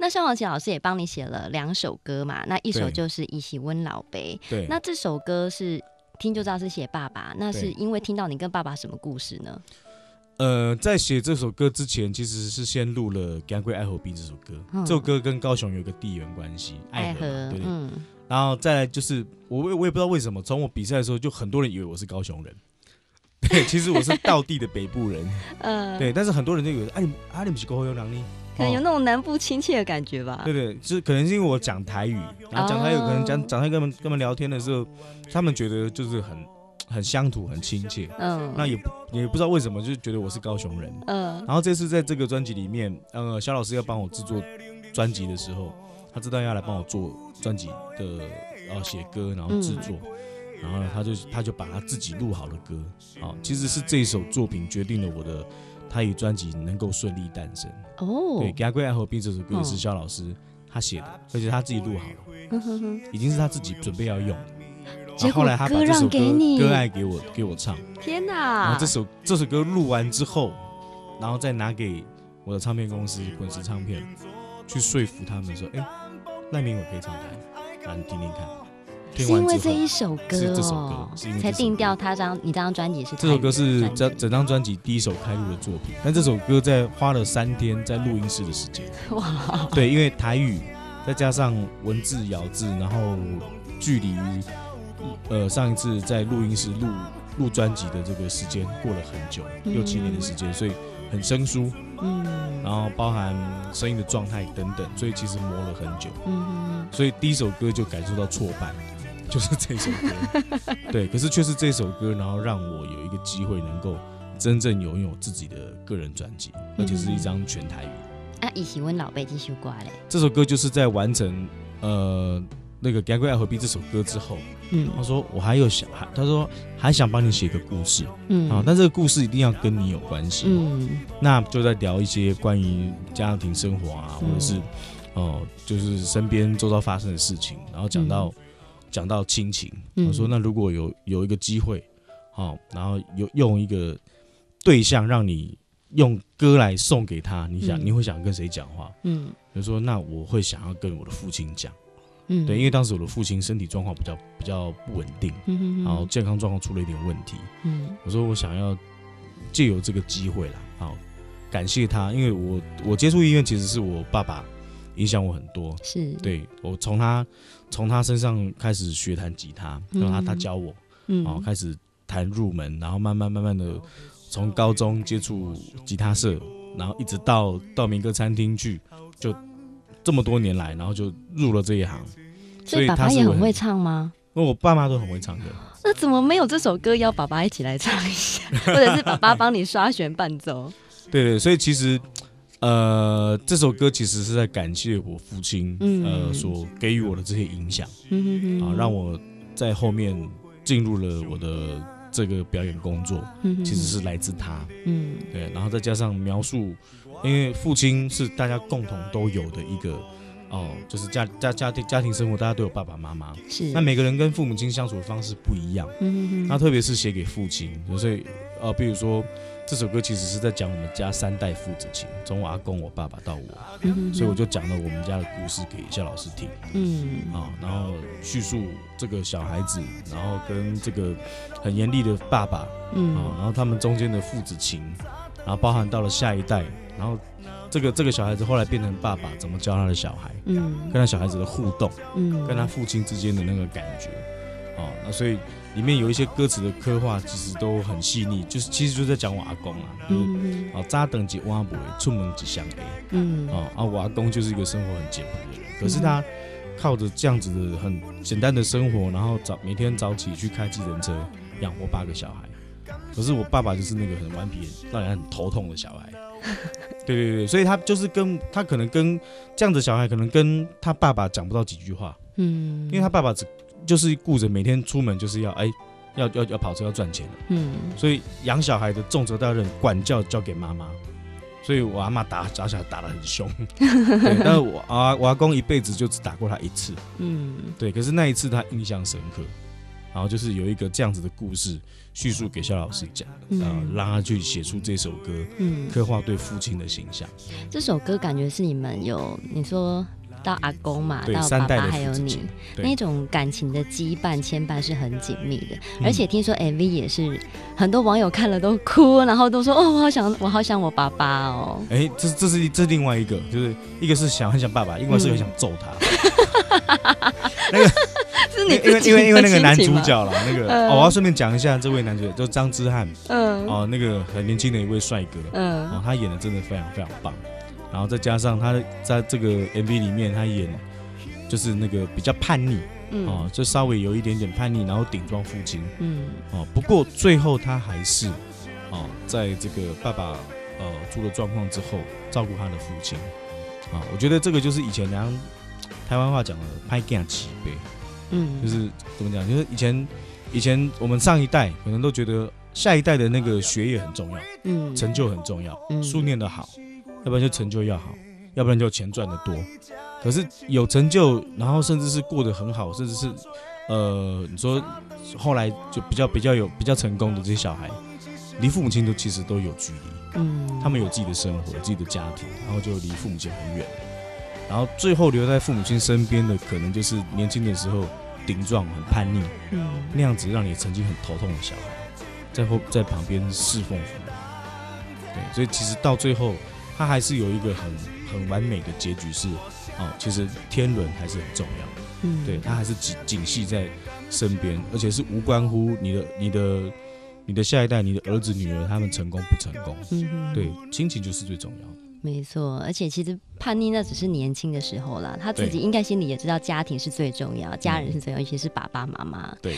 那萧煌奇老师也帮你写了两首歌嘛，那一首就是《一起温老杯》，对，那这首歌是听就知道是写爸爸，那是因为听到你跟爸爸什么故事呢？呃，在写这首歌之前，其实是先录了《干归爱河滨》这首歌。嗯这首歌跟高雄有个地缘关系，爱河对，对？嗯，然后再来就是，我我我也不知道为什么，从我比赛的时候，就很多人以为我是高雄人。对，其实我是道地的北部人。呃，对，但是很多人就以为，啊你啊你不是高雄人呢？可能有那种南部亲切的感觉吧。对对，就是可能是因为我讲台语，然后讲台语，哦可能讲讲台语跟他们跟他们聊天的时候，他们觉得就是很很乡土、很亲切。嗯，那也不也不知道为什么，就是觉得我是高雄人。嗯，然后这次在这个专辑里面，呃，肖老师要帮我制作专辑的时候，他知道要来帮我做专辑的呃写歌，然后制作，然后呢，他就他就把他自己录好的歌，好、其实是这一首作品决定了我的台语专辑能够顺利诞生。哦，对，《给他归爱河滨》这首歌也是嗯肖老师他写的，而且他自己录好了，哼哼哼已经是他自己准备要用。结果然后后来他把这首歌给你歌爱给我给我唱，天然！后这首这首歌录完之后，然后再拿给我的唱片公司滚石唱片，去说服他们说，哎、赖明伟可以唱台，啊，你听听看。听是因为这一首歌是这首哦歌是因为才定调他张你这张专辑是这首歌是这整整张专辑第一首开录的作品，但这首歌在花了三天在录音室的时间。哇，对，因为台语再加上文字咬字，然后距离呃上一次在录音室录录专辑的这个时间过了很久，嗯。六七年的时间，所以很生疏，嗯。然后包含声音的状态等等，所以其实磨了很久。嗯所以第一首歌就感受到挫败，就是这首歌。对，可是却是这首歌，然后让我有一个机会能够真正拥有自己的个人专辑，而且是一张全台语。啊，以喜温老贝继续挂嘞，这首歌就是在完成呃那个《赶快爱回避》这首歌之后，嗯他说我还有想，还他说还想帮你写个故事嗯啊，但这个故事一定要跟你有关系。嗯那就在聊一些关于家庭生活啊，或者是哦、就是身边周遭发生的事情，然后讲到讲、到亲情。嗯我说那如果有有一个机会，好、然后有用一个对象让你用歌来送给他，你想、嗯你会想跟谁讲话？嗯比如说那我会想要跟我的父亲讲，嗯，对，因为当时我的父亲身体状况比较比较不稳定，嗯哼然后健康状况出了一点问题。嗯我说我想要借由这个机会啦，好感谢他，因为我我接触医院其实是我爸爸影响我很多，是，对我从他从他身上开始学弹吉他，然后他嗯他教我，嗯然后开始弹入门，然后慢慢慢慢的从高中接触吉他社，然后一直到到民歌餐厅去，就这么多年来，然后就入了这一行，所以爸爸也很会，唱吗？因为我爸妈都很会唱歌。那怎么没有这首歌邀爸爸一起来唱一下，或者是爸爸帮你刷弦伴奏？对对，所以其实，呃，这首歌其实是在感谢我父亲，嗯。呃，所给予我的这些影响啊，让我在后面进入了我的这个表演工作，哼其实是来自他，嗯。对，然后再加上描述，因为父亲是大家共同都有的一个。哦，就是家家家庭家庭生活，大家都有爸爸妈妈。是。那每个人跟父母亲相处的方式不一样，嗯哼。那特别是写给父亲，所以呃，比如说这首歌其实是在讲我们家三代父子情，从我阿公、我爸爸到我，嗯所以我就讲了我们家的故事给夏老师听嗯。啊，然后叙述这个小孩子，然后跟这个很严厉的爸爸啊，嗯然后他们中间的父子情，然后包含到了下一代，然后这个这个小孩子后来变成爸爸，怎么教他的小孩，嗯。跟他小孩子的互动，嗯。跟他父亲之间的那个感觉，哦，那所以里面有一些歌词的刻画，其实都很细腻，就是其实就在讲我阿公啊，就是嗯。哦，扎等级挖不出门只相 A，嗯。哦啊，我阿公就是一个生活很简朴的人，可是他靠着这样子的很简单的生活，然后早每天早起去开计程车养活八个小孩，可是我爸爸就是那个很顽皮、让人很头痛的小孩。对对对，所以他就是跟他可能跟这样的小孩，可能跟他爸爸讲不到几句话，嗯。因为他爸爸只就是顾着每天出门就是要哎要要要跑车要赚钱的，嗯。所以养小孩的重责大任管教交给妈妈，所以我阿妈打打小孩打的很凶，对，但是我阿我阿公一辈子就只打过他一次，嗯。对，可是那一次他印象深刻，然后就是有一个这样子的故事叙述给肖老师讲，呃，嗯让他去写出这首歌，嗯，刻画对父亲的形象。这首歌感觉是你们有你说到阿公嘛，到三代爸爸还有你那种感情的羁绊牵绊是很紧密的，嗯而且听说 MV 也是很多网友看了都哭，然后都说哦，我好想我好想我爸爸哦。哎、这这是这是另外一个，就是一个是想很想爸爸，另外是很想揍他。那个是你因为因为因为那个男主角啦，那个、嗯哦，我要顺便讲一下，这位男主角就张之翰嗯哦，那个很年轻的一位帅哥嗯哦，他演的真的非常非常棒。然后再加上他在这个 MV 里面，他演就是那个比较叛逆哦嗯，就稍微有一点点叛逆，然后顶撞父亲嗯哦。不过最后他还是哦，在这个爸爸呃出了状况之后，照顾他的父亲啊。我觉得这个就是以前人家台湾话讲的“拍干起呗”。嗯，就是怎么讲？就是以前以前我们上一代可能都觉得下一代的那个学业很重要，嗯成就很重要，嗯书念得好，要不然就成就要好，要不然就钱赚得多。可是有成就，然后甚至是过得很好，甚至是呃，你说后来就比较比较有比较成功的这些小孩，离父母亲都其实都有距离。嗯他们有自己的生活，有自己的家庭，然后就离父母亲很远。然后最后留在父母亲身边的，可能就是年轻的时候顶撞、很叛逆，嗯那样子让你曾经很头痛的小孩，在后在旁边侍奉父母。对，所以其实到最后，他还是有一个很很完美的结局是，哦，其实天伦还是很重要。嗯对他还是紧紧系在身边，而且是无关乎你的你的你的下一代，你的儿子女儿他们成功不成功。嗯哼对，亲情就是最重要的。没错，而且其实叛逆那只是年轻的时候啦，他自己应该心里也知道家庭是最重要，家人是最重要，尤其是爸爸妈妈。对，